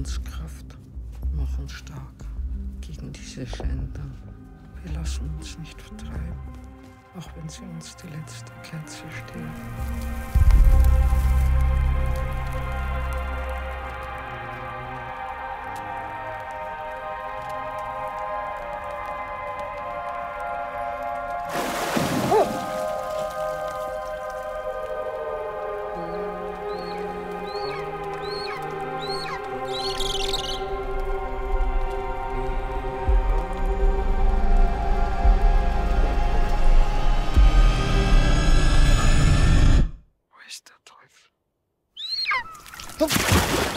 uns Kraft, mach uns stark gegen diese Schänder. Wir lassen uns nicht vertreiben, auch wenn sie uns die letzte Kerze stehlen. Thank Gott Teufel.